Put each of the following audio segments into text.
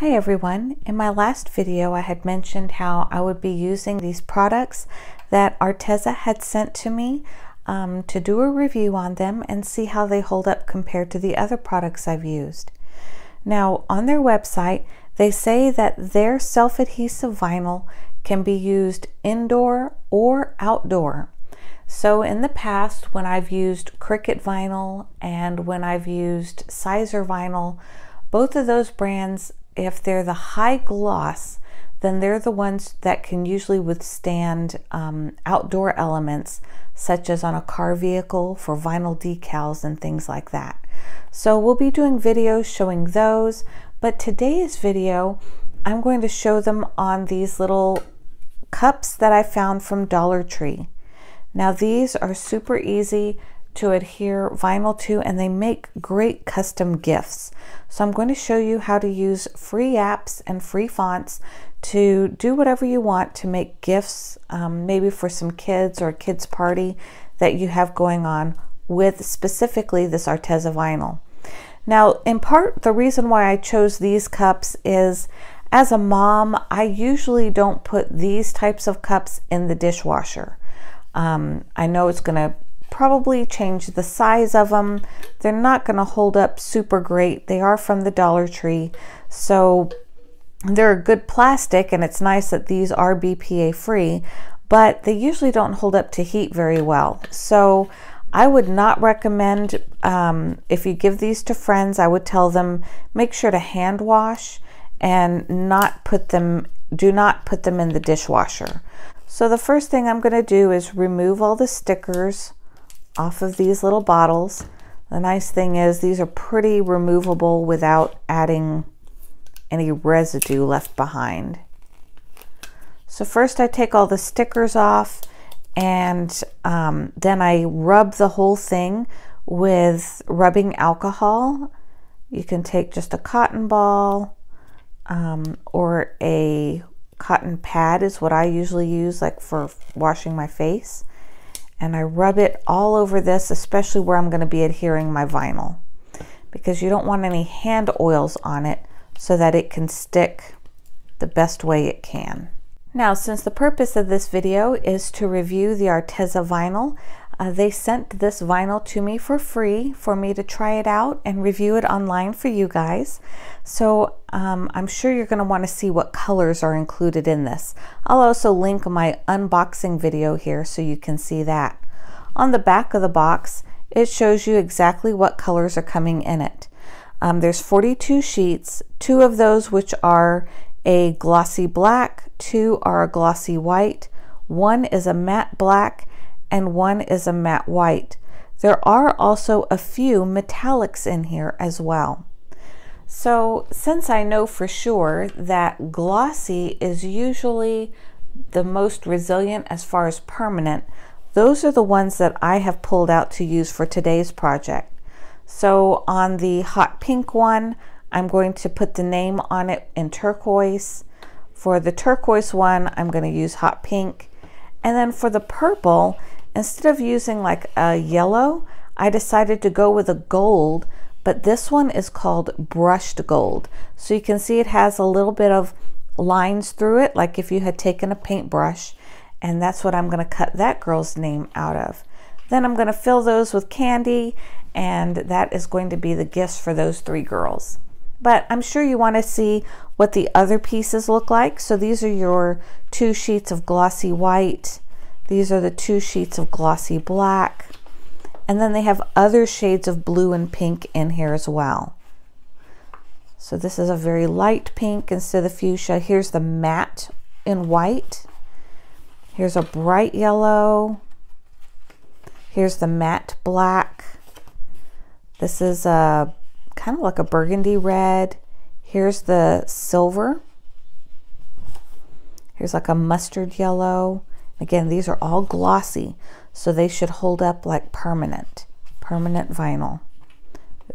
Hi everyone. In my last video I had mentioned how I would be using these products that Arteza had sent to me um, to do a review on them and see how they hold up compared to the other products I've used. Now on their website they say that their self-adhesive vinyl can be used indoor or outdoor. So in the past when I've used Cricut vinyl and when I've used Siser vinyl, both of those brands if they're the high gloss, then they're the ones that can usually withstand um, outdoor elements, such as on a car vehicle for vinyl decals and things like that. So we'll be doing videos showing those, but today's video, I'm going to show them on these little cups that I found from Dollar Tree. Now these are super easy to adhere vinyl to and they make great custom gifts. So I'm going to show you how to use free apps and free fonts to do whatever you want to make gifts, um, maybe for some kids or a kid's party that you have going on with specifically this Arteza vinyl. Now, in part, the reason why I chose these cups is as a mom, I usually don't put these types of cups in the dishwasher. Um, I know it's going to probably change the size of them. They're not going to hold up super great. They are from the Dollar Tree. So they're a good plastic and it's nice that these are BPA free, but they usually don't hold up to heat very well. So I would not recommend, um, if you give these to friends, I would tell them make sure to hand wash and not put them, do not put them in the dishwasher. So the first thing I'm going to do is remove all the stickers off of these little bottles. The nice thing is these are pretty removable without adding any residue left behind. So first I take all the stickers off and um, then I rub the whole thing with rubbing alcohol. You can take just a cotton ball um, or a cotton pad is what I usually use like for washing my face and I rub it all over this, especially where I'm going to be adhering my vinyl because you don't want any hand oils on it so that it can stick the best way it can. Now, since the purpose of this video is to review the Arteza vinyl, uh, they sent this vinyl to me for free for me to try it out and review it online for you guys. So um, I'm sure you're going to want to see what colors are included in this. I'll also link my unboxing video here so you can see that. On the back of the box, it shows you exactly what colors are coming in it. Um, there's 42 sheets, two of those which are a glossy black, two are a glossy white, one is a matte black, and one is a matte white. There are also a few metallics in here as well. So since I know for sure that glossy is usually the most resilient as far as permanent, those are the ones that I have pulled out to use for today's project. So on the hot pink one, I'm going to put the name on it in turquoise. For the turquoise one, I'm going to use hot pink. And then for the purple, Instead of using like a yellow, I decided to go with a gold, but this one is called brushed gold. So you can see it has a little bit of lines through it, like if you had taken a paintbrush, and that's what I'm gonna cut that girl's name out of. Then I'm gonna fill those with candy, and that is going to be the gifts for those three girls. But I'm sure you wanna see what the other pieces look like. So these are your two sheets of glossy white, these are the two sheets of glossy black. And then they have other shades of blue and pink in here as well. So this is a very light pink instead of the fuchsia. Here's the matte in white. Here's a bright yellow. Here's the matte black. This is a kind of like a burgundy red. Here's the silver. Here's like a mustard yellow. Again, these are all glossy, so they should hold up like permanent, permanent vinyl.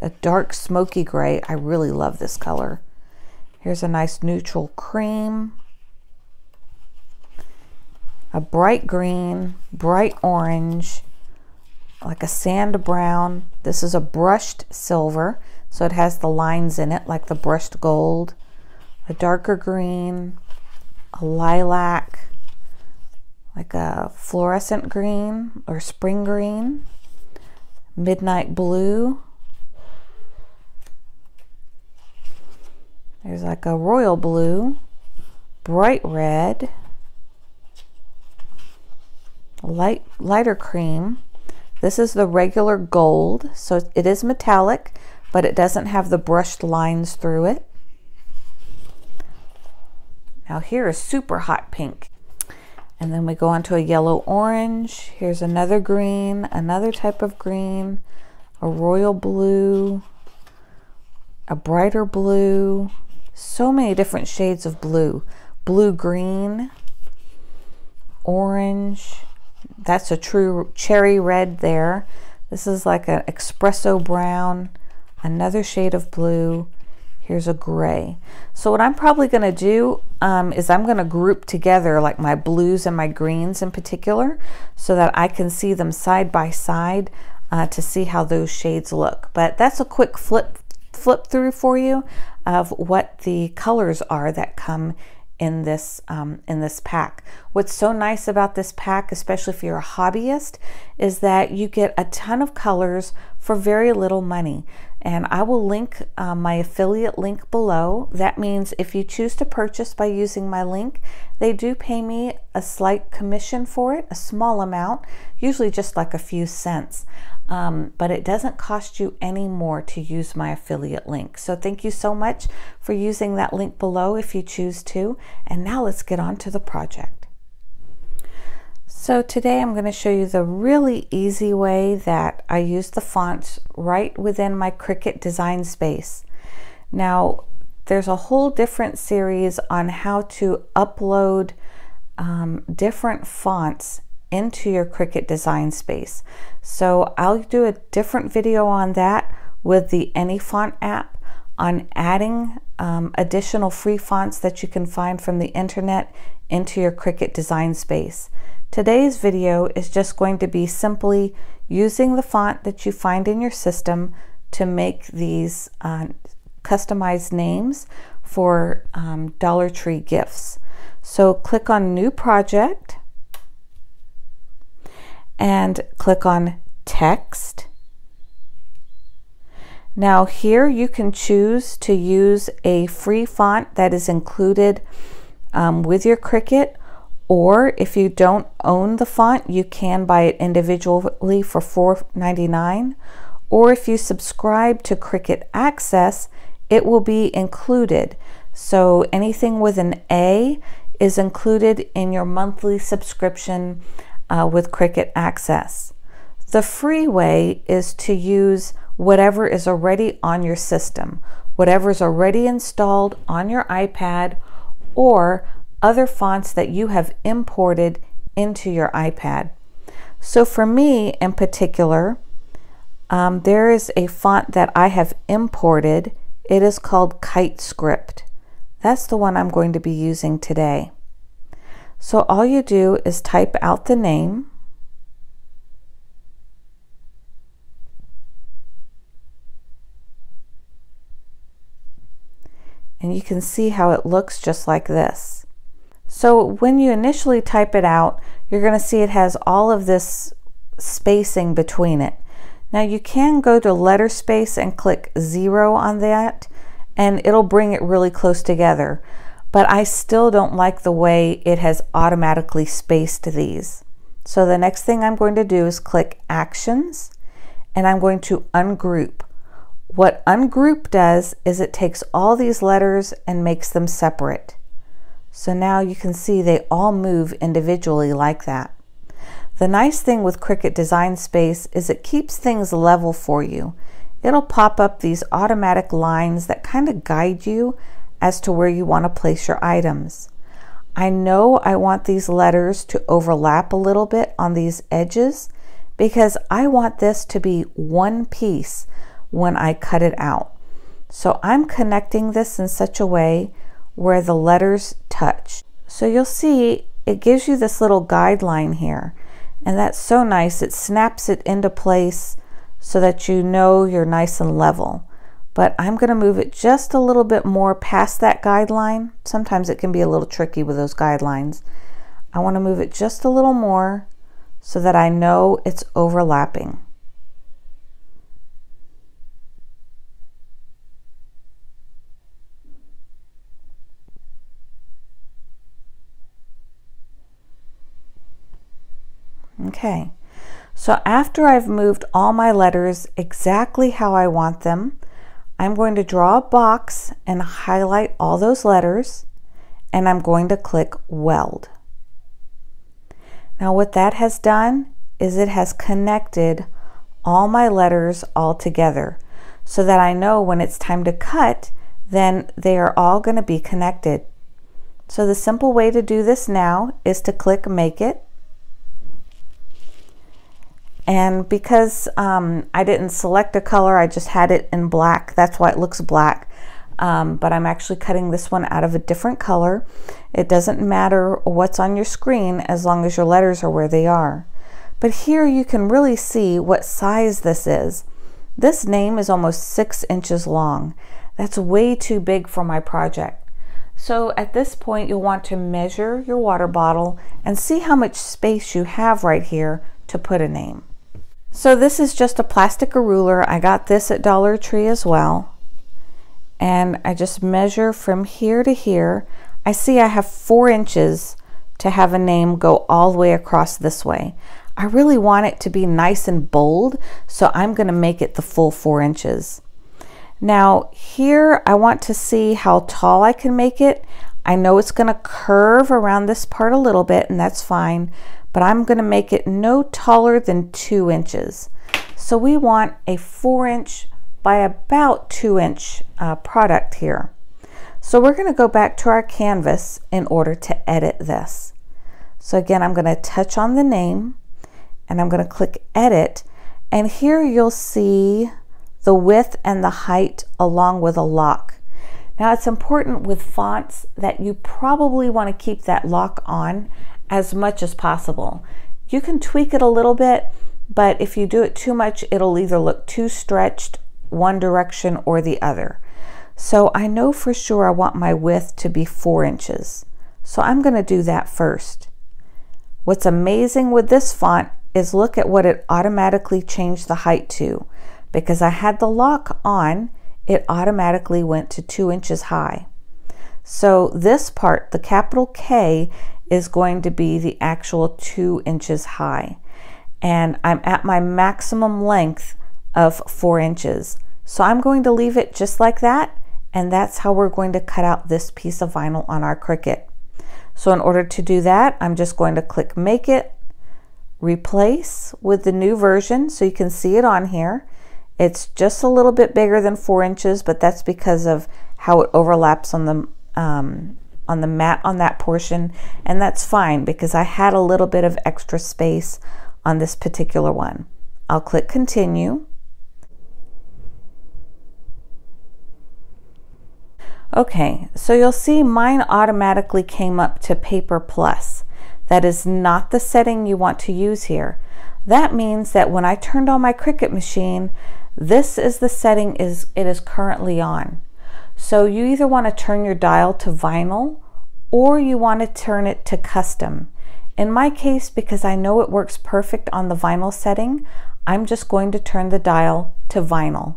A dark smoky gray. I really love this color. Here's a nice neutral cream. A bright green, bright orange, like a sand brown. This is a brushed silver, so it has the lines in it like the brushed gold. a darker green, a lilac, like a fluorescent green or spring green, midnight blue. There's like a royal blue, bright red, light lighter cream. This is the regular gold, so it is metallic, but it doesn't have the brushed lines through it. Now here is super hot pink. And then we go on to a yellow orange. Here's another green, another type of green, a royal blue, a brighter blue, so many different shades of blue. Blue green, orange, that's a true cherry red there. This is like an espresso brown, another shade of blue, Here's a gray. So what I'm probably going to do um, is I'm going to group together like my blues and my greens in particular so that I can see them side by side uh, to see how those shades look. But that's a quick flip flip through for you of what the colors are that come in this um, in this pack. What's so nice about this pack, especially if you're a hobbyist, is that you get a ton of colors for very little money. And I will link uh, my affiliate link below. That means if you choose to purchase by using my link, they do pay me a slight commission for it, a small amount, usually just like a few cents. Um, but it doesn't cost you any more to use my affiliate link. So thank you so much for using that link below if you choose to. And now let's get on to the project. So today I'm going to show you the really easy way that I use the fonts right within my Cricut design space. Now there's a whole different series on how to upload um, different fonts into your Cricut design space. So I'll do a different video on that with the AnyFont app on adding um, additional free fonts that you can find from the internet into your Cricut design space. Today's video is just going to be simply using the font that you find in your system to make these uh, customized names for um, Dollar Tree gifts. So click on New Project and click on Text. Now here you can choose to use a free font that is included um, with your Cricut or if you don't own the font, you can buy it individually for $4.99. Or if you subscribe to Cricut Access, it will be included. So anything with an A is included in your monthly subscription uh, with Cricut Access. The free way is to use whatever is already on your system, whatever is already installed on your iPad or other fonts that you have imported into your iPad. So for me in particular, um, there is a font that I have imported. It is called KiteScript. That's the one I'm going to be using today. So all you do is type out the name. And you can see how it looks just like this. So when you initially type it out, you're going to see it has all of this spacing between it. Now you can go to letter space and click zero on that and it'll bring it really close together. But I still don't like the way it has automatically spaced these. So the next thing I'm going to do is click actions and I'm going to ungroup. What ungroup does is it takes all these letters and makes them separate. So now you can see they all move individually like that. The nice thing with Cricut Design Space is it keeps things level for you. It'll pop up these automatic lines that kind of guide you as to where you want to place your items. I know I want these letters to overlap a little bit on these edges because I want this to be one piece when I cut it out. So I'm connecting this in such a way where the letters touch. So you'll see it gives you this little guideline here and that's so nice. It snaps it into place so that you know you're nice and level. but I'm going to move it just a little bit more past that guideline. Sometimes it can be a little tricky with those guidelines. I want to move it just a little more so that I know it's overlapping. Okay, so after I've moved all my letters exactly how I want them, I'm going to draw a box and highlight all those letters and I'm going to click weld. Now what that has done is it has connected all my letters all together so that I know when it's time to cut then they are all going to be connected. So the simple way to do this now is to click make it and because um, I didn't select a color, I just had it in black. That's why it looks black. Um, but I'm actually cutting this one out of a different color. It doesn't matter what's on your screen as long as your letters are where they are. But here you can really see what size this is. This name is almost six inches long. That's way too big for my project. So at this point, you'll want to measure your water bottle and see how much space you have right here to put a name. So this is just a plastic ruler. I got this at Dollar Tree as well. And I just measure from here to here. I see I have four inches to have a name go all the way across this way. I really want it to be nice and bold, so I'm gonna make it the full four inches. Now here, I want to see how tall I can make it. I know it's gonna curve around this part a little bit, and that's fine, but I'm going to make it no taller than two inches. So we want a four inch by about two inch uh, product here. So we're going to go back to our canvas in order to edit this. So again, I'm going to touch on the name and I'm going to click edit. And here you'll see the width and the height along with a lock. Now it's important with fonts that you probably want to keep that lock on as much as possible. You can tweak it a little bit, but if you do it too much, it'll either look too stretched one direction or the other. So I know for sure I want my width to be four inches. So I'm going to do that first. What's amazing with this font is look at what it automatically changed the height to. Because I had the lock on, it automatically went to two inches high. So this part, the capital K, is going to be the actual two inches high. And I'm at my maximum length of four inches. So I'm going to leave it just like that. And that's how we're going to cut out this piece of vinyl on our Cricut. So in order to do that, I'm just going to click Make It, Replace with the new version so you can see it on here. It's just a little bit bigger than four inches, but that's because of how it overlaps on the um, on the mat on that portion and that's fine because I had a little bit of extra space on this particular one. I'll click continue. Okay, so you'll see mine automatically came up to paper plus. That is not the setting you want to use here. That means that when I turned on my Cricut machine, this is the setting is it is currently on. So you either want to turn your dial to vinyl or you want to turn it to custom. In my case, because I know it works perfect on the vinyl setting, I'm just going to turn the dial to vinyl.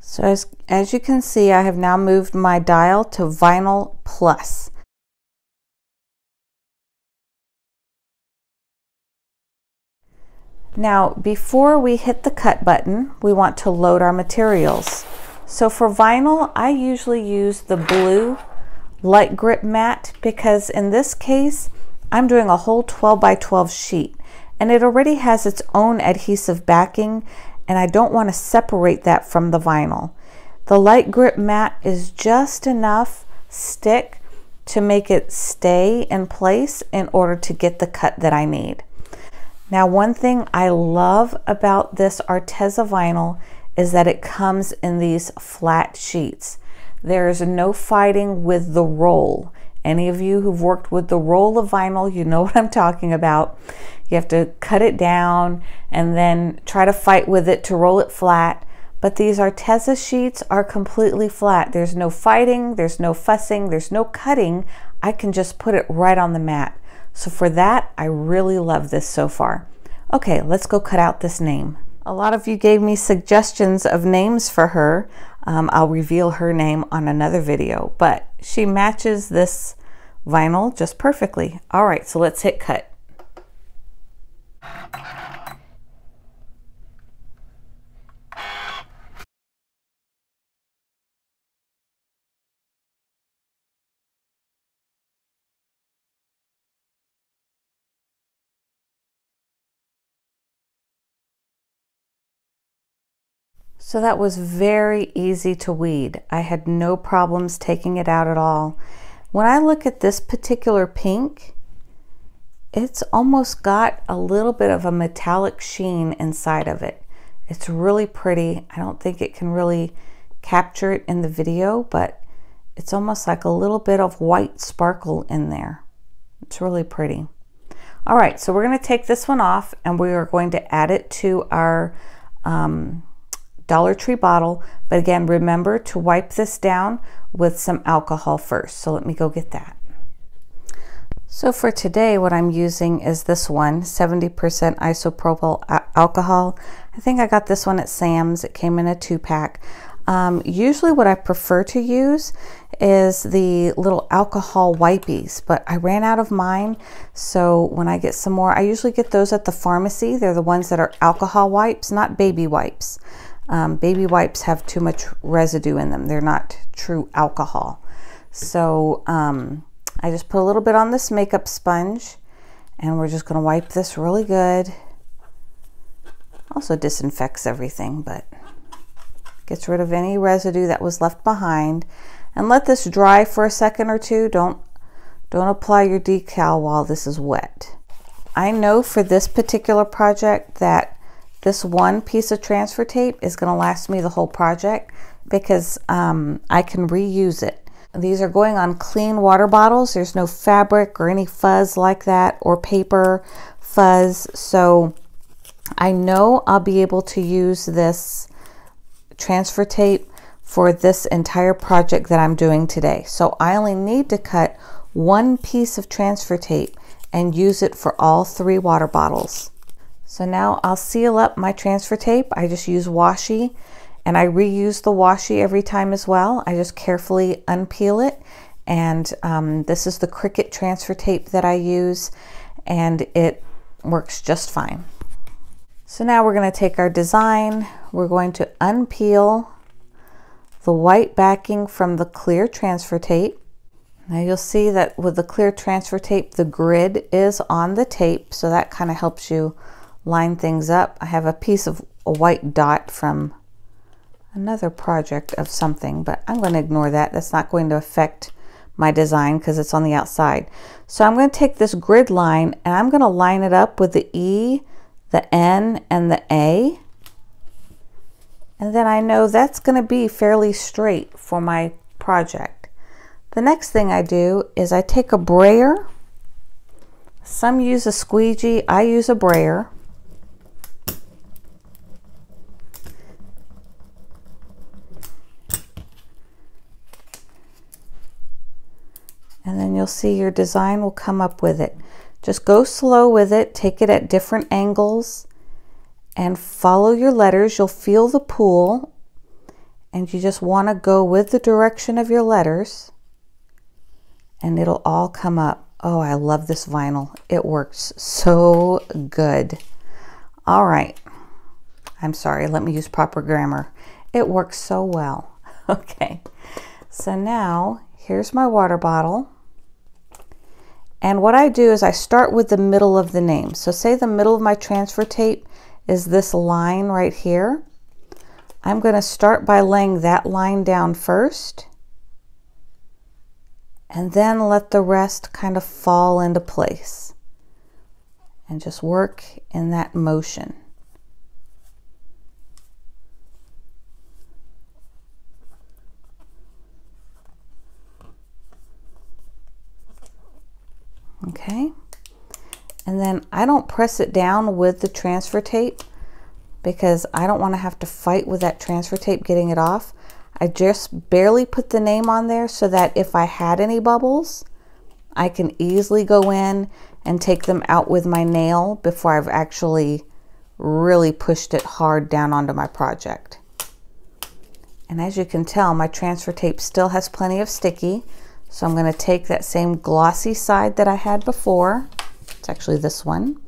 So as, as you can see, I have now moved my dial to vinyl plus. Now, before we hit the cut button, we want to load our materials. So for vinyl, I usually use the blue light grip mat because in this case, I'm doing a whole 12 by 12 sheet and it already has its own adhesive backing and I don't want to separate that from the vinyl. The light grip mat is just enough stick to make it stay in place in order to get the cut that I need. Now, one thing I love about this Arteza vinyl is that it comes in these flat sheets. There is no fighting with the roll. Any of you who've worked with the roll of vinyl, you know what I'm talking about. You have to cut it down and then try to fight with it to roll it flat. but these Arteza sheets are completely flat. There's no fighting, there's no fussing, there's no cutting. I can just put it right on the mat. So for that, I really love this so far. Okay, let's go cut out this name. A lot of you gave me suggestions of names for her. Um, I'll reveal her name on another video, but she matches this vinyl just perfectly. All right, so let's hit cut. So that was very easy to weed. I had no problems taking it out at all. When I look at this particular pink, it's almost got a little bit of a metallic sheen inside of it. It's really pretty. I don't think it can really capture it in the video, but it's almost like a little bit of white sparkle in there. It's really pretty. All right, so we're gonna take this one off and we are going to add it to our um, Dollar Tree bottle. But again, remember to wipe this down with some alcohol first. So let me go get that. So for today, what I'm using is this one, 70% isopropyl alcohol. I think I got this one at Sam's. It came in a two pack. Um, usually what I prefer to use is the little alcohol wipies, but I ran out of mine. So when I get some more, I usually get those at the pharmacy. They're the ones that are alcohol wipes, not baby wipes. Um, baby wipes have too much residue in them. They're not true alcohol. So um, I just put a little bit on this makeup sponge and we're just going to wipe this really good. Also disinfects everything, but gets rid of any residue that was left behind. And let this dry for a second or two. Don't, don't apply your decal while this is wet. I know for this particular project that this one piece of transfer tape is going to last me the whole project because um, I can reuse it. These are going on clean water bottles. There's no fabric or any fuzz like that or paper fuzz. So I know I'll be able to use this transfer tape for this entire project that I'm doing today. So I only need to cut one piece of transfer tape and use it for all three water bottles. So now I'll seal up my transfer tape. I just use washi and I reuse the washi every time as well. I just carefully unpeel it and um, this is the Cricut transfer tape that I use and it works just fine. So now we're going to take our design, we're going to unpeel the white backing from the clear transfer tape. Now you'll see that with the clear transfer tape, the grid is on the tape, so that kind of helps you line things up. I have a piece of a white dot from another project of something, but I'm going to ignore that. That's not going to affect my design because it's on the outside. So I'm going to take this grid line and I'm going to line it up with the E, the N, and the A. And then I know that's going to be fairly straight for my project. The next thing I do is I take a brayer. Some use a squeegee, I use a brayer. And then you'll see your design will come up with it. Just go slow with it, take it at different angles and follow your letters. You'll feel the pool and you just want to go with the direction of your letters and it'll all come up. Oh, I love this vinyl. It works so good. All right. I'm sorry, let me use proper grammar. It works so well. Okay, so now here's my water bottle. And what I do is I start with the middle of the name. So say the middle of my transfer tape is this line right here. I'm going to start by laying that line down first and then let the rest kind of fall into place and just work in that motion. Okay? And then I don't press it down with the transfer tape, because I don't want to have to fight with that transfer tape getting it off. I just barely put the name on there so that if I had any bubbles, I can easily go in and take them out with my nail before I've actually really pushed it hard down onto my project. And as you can tell, my transfer tape still has plenty of sticky. So I'm going to take that same glossy side that I had before, it's actually this one,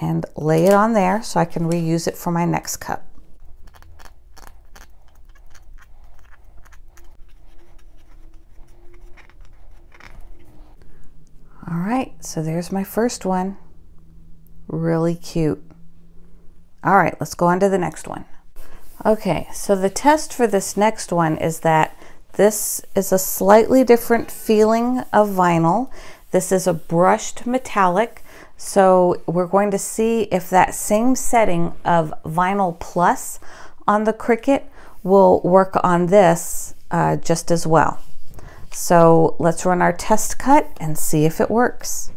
and lay it on there so I can reuse it for my next cup. All right, so there's my first one. Really cute. All right, let's go on to the next one. Okay, so the test for this next one is that this is a slightly different feeling of vinyl. This is a brushed metallic, so we're going to see if that same setting of Vinyl Plus on the Cricut will work on this uh, just as well. So let's run our test cut and see if it works.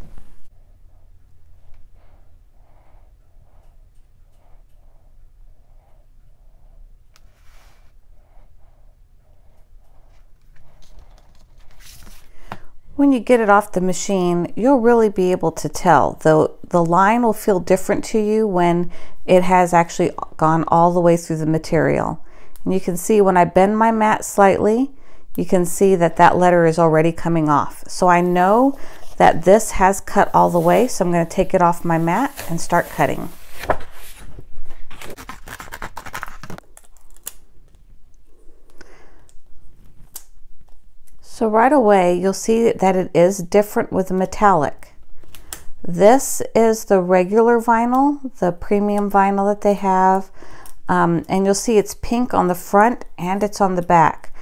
When you get it off the machine, you'll really be able to tell. Though the line will feel different to you when it has actually gone all the way through the material. And you can see when I bend my mat slightly, you can see that that letter is already coming off. So I know that this has cut all the way, so I'm going to take it off my mat and start cutting. So right away, you'll see that it is different with the metallic. This is the regular vinyl, the premium vinyl that they have. Um, and you'll see it's pink on the front and it's on the back.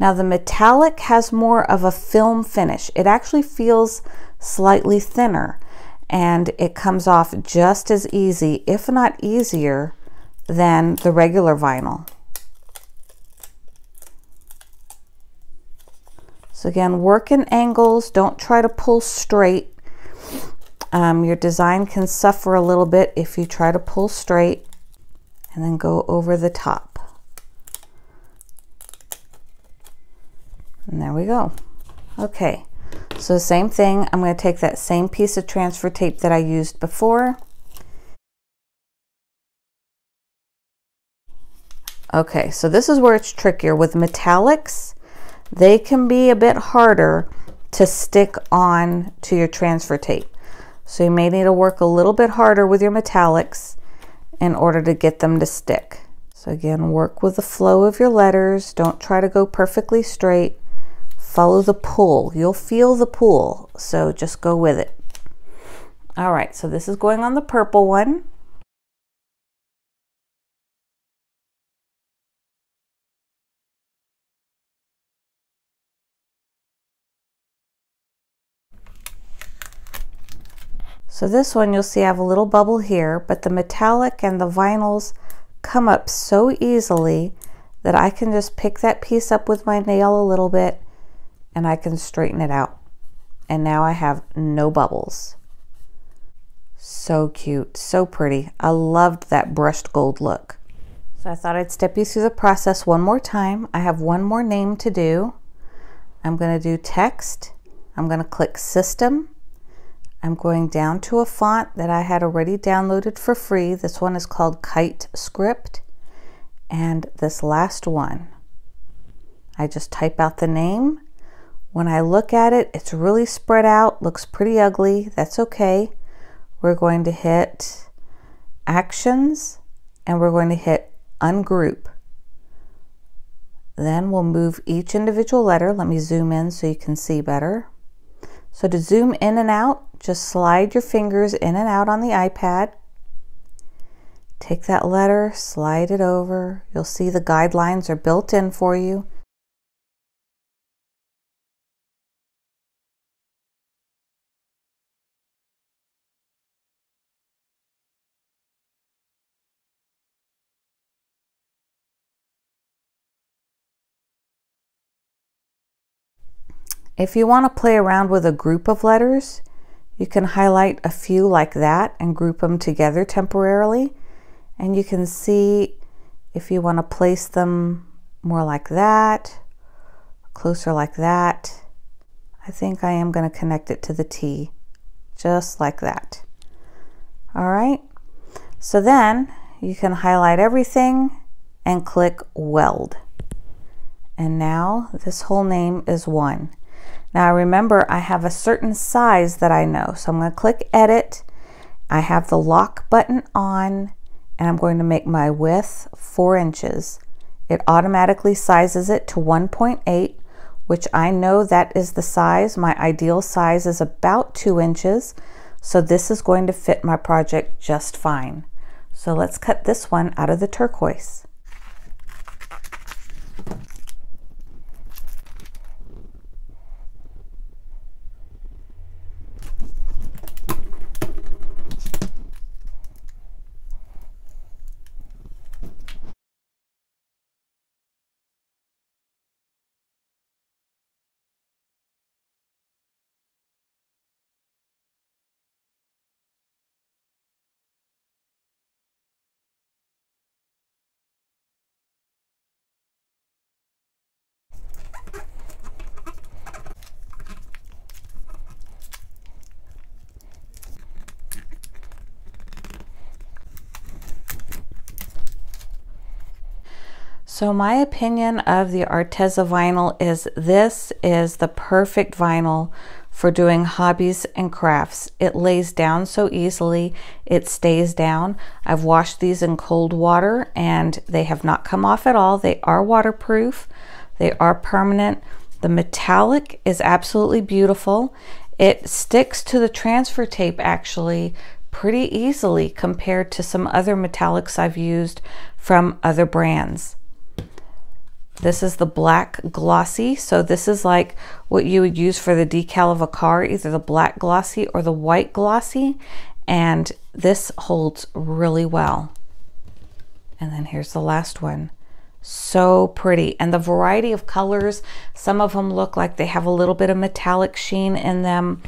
Now the metallic has more of a film finish. It actually feels slightly thinner and it comes off just as easy, if not easier, than the regular vinyl. So again, work in angles. Don't try to pull straight. Um, your design can suffer a little bit if you try to pull straight and then go over the top. And there we go. Okay, so same thing. I'm going to take that same piece of transfer tape that I used before. Okay, so this is where it's trickier. With metallics, they can be a bit harder to stick on to your transfer tape. So you may need to work a little bit harder with your metallics in order to get them to stick. So again, work with the flow of your letters. Don't try to go perfectly straight. Follow the pull. You'll feel the pull, so just go with it. All right, so this is going on the purple one. So this one you'll see I have a little bubble here, but the metallic and the vinyls come up so easily that I can just pick that piece up with my nail a little bit and I can straighten it out. And now I have no bubbles. So cute, so pretty. I loved that brushed gold look. So I thought I'd step you through the process one more time. I have one more name to do. I'm gonna do text. I'm gonna click system I'm going down to a font that I had already downloaded for free. This one is called Kite Script. And this last one, I just type out the name. When I look at it, it's really spread out, looks pretty ugly. That's okay. We're going to hit Actions and we're going to hit Ungroup. Then we'll move each individual letter. Let me zoom in so you can see better. So to zoom in and out, just slide your fingers in and out on the iPad. Take that letter, slide it over. You'll see the guidelines are built in for you. If you want to play around with a group of letters, you can highlight a few like that and group them together temporarily. and you can see if you want to place them more like that, closer like that. I think I am going to connect it to the T, just like that. All right, so then you can highlight everything and click weld. And now this whole name is one. Now remember I have a certain size that I know. So I'm going to click edit. I have the lock button on and I'm going to make my width four inches. It automatically sizes it to 1.8 which I know that is the size. My ideal size is about two inches. So this is going to fit my project just fine. So let's cut this one out of the turquoise. So my opinion of the Arteza vinyl is this is the perfect vinyl for doing hobbies and crafts. It lays down so easily, it stays down. I've washed these in cold water and they have not come off at all. They are waterproof, they are permanent. The metallic is absolutely beautiful. It sticks to the transfer tape actually pretty easily compared to some other metallics I've used from other brands. This is the black glossy. So this is like what you would use for the decal of a car, either the black glossy or the white glossy. And this holds really well. And then here's the last one. So pretty. And the variety of colors, some of them look like they have a little bit of metallic sheen in them.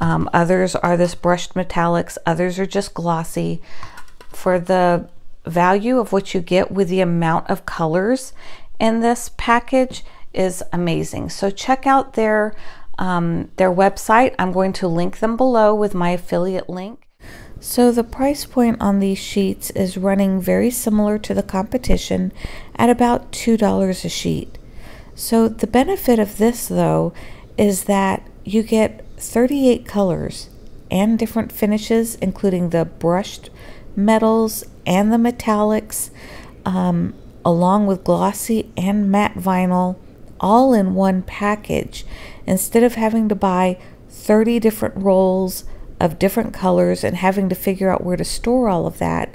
Um, others are this brushed metallics. Others are just glossy. For the value of what you get with the amount of colors in this package is amazing. So check out their, um, their website. I'm going to link them below with my affiliate link. So the price point on these sheets is running very similar to the competition at about $2 a sheet. So the benefit of this though is that you get 38 colors and different finishes including the brushed metals and the metallics. Um, along with glossy and matte vinyl all in one package instead of having to buy 30 different rolls of different colors and having to figure out where to store all of that.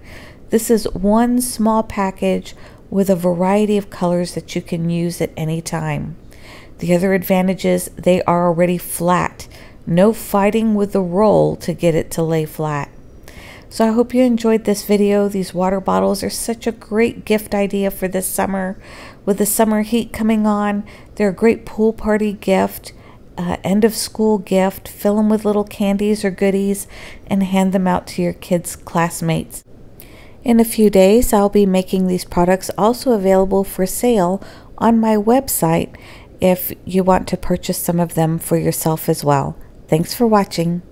This is one small package with a variety of colors that you can use at any time. The other advantage is they are already flat. No fighting with the roll to get it to lay flat. So I hope you enjoyed this video. These water bottles are such a great gift idea for this summer. With the summer heat coming on, they're a great pool party gift, uh, end of school gift. Fill them with little candies or goodies and hand them out to your kids' classmates. In a few days, I'll be making these products also available for sale on my website if you want to purchase some of them for yourself as well. Thanks for watching.